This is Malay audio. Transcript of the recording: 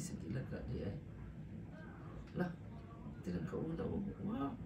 sikit lah kat dia eh. Lah, kita dah kau tak. Wow.